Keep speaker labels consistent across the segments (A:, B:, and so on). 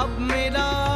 A: अब मेरा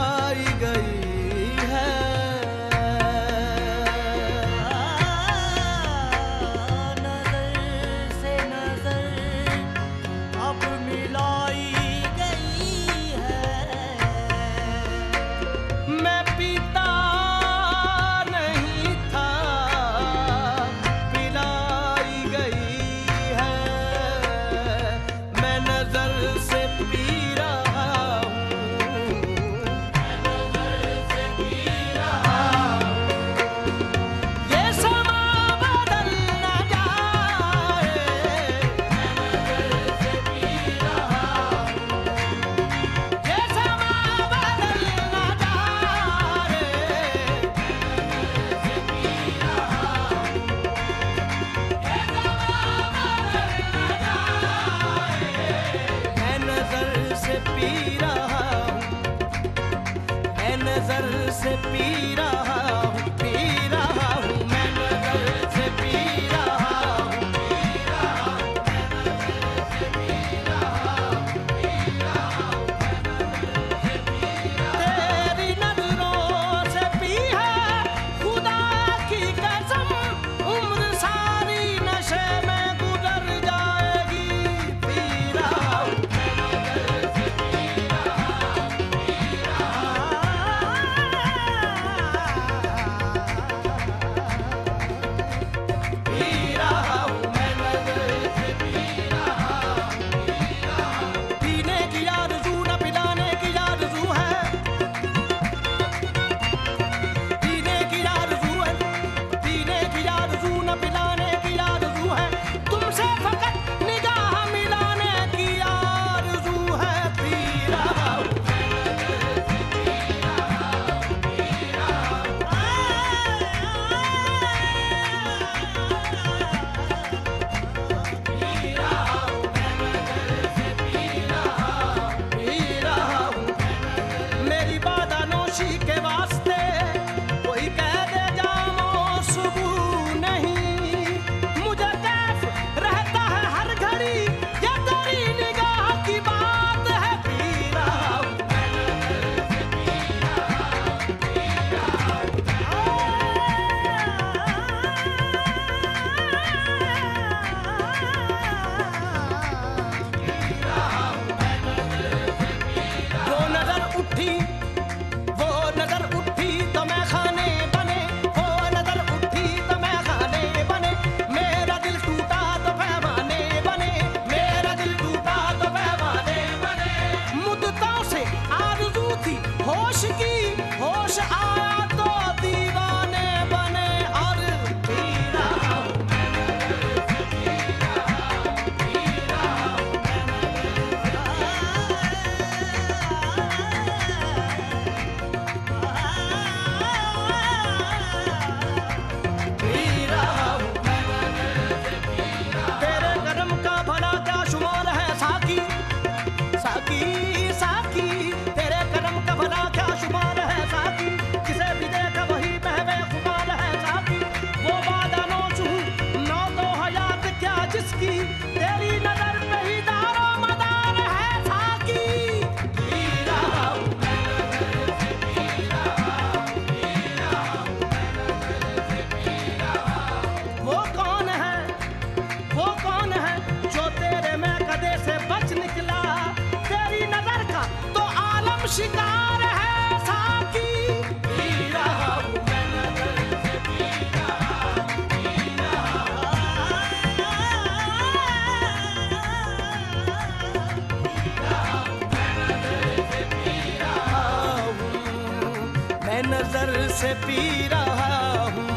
A: नज़र से पी रहा हूँ।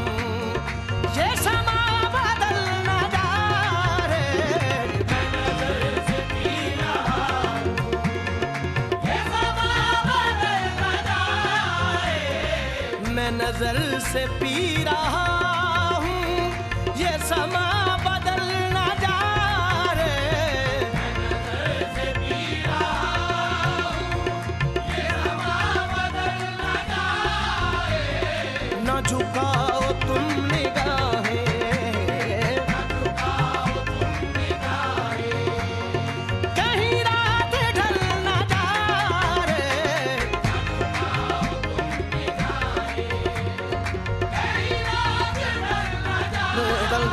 A: ये समा बदल न जा नज़र से पी रहा समा बदल न जा मैं नज़र से पी रहा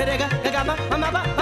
A: Rega, rega, mama, mama,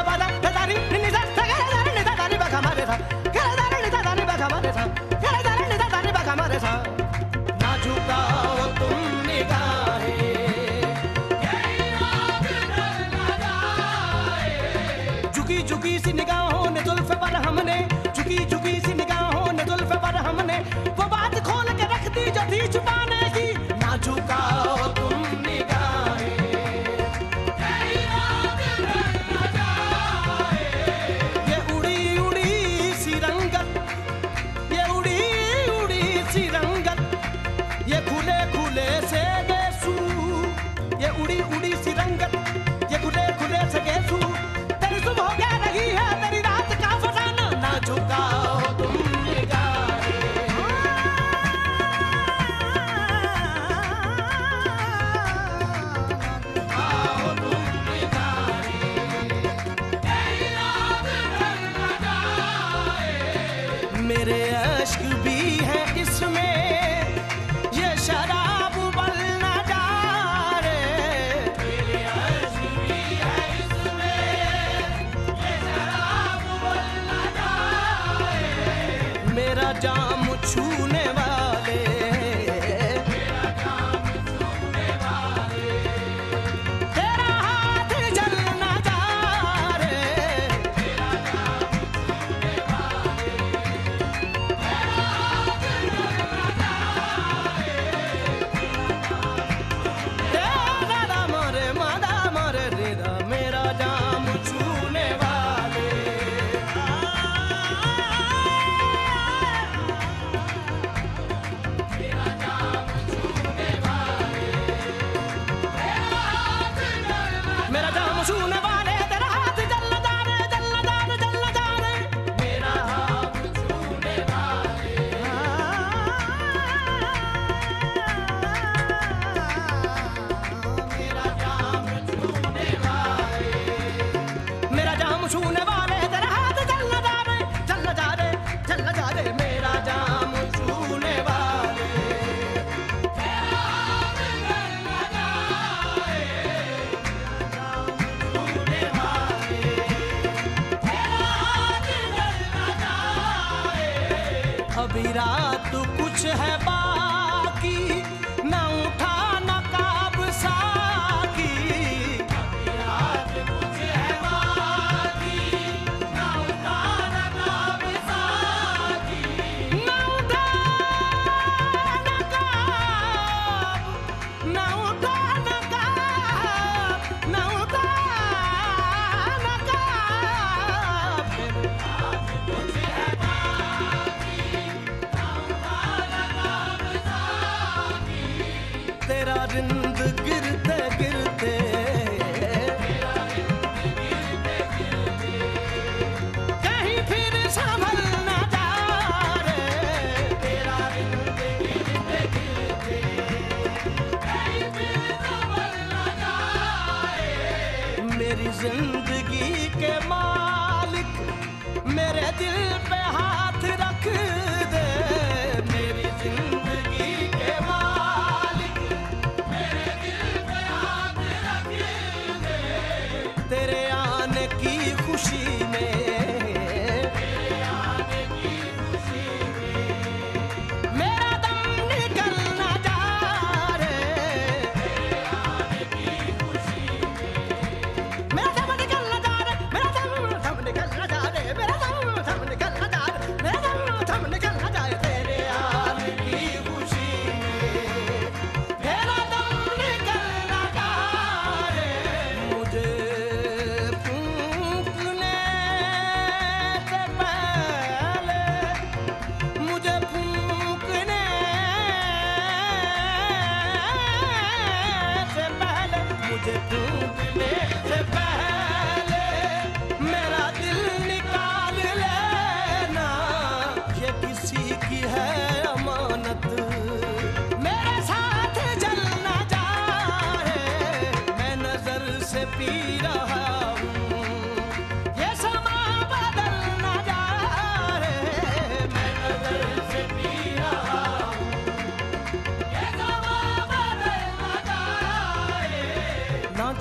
A: मेरे अश्क भी है इसमें रे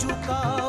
A: ना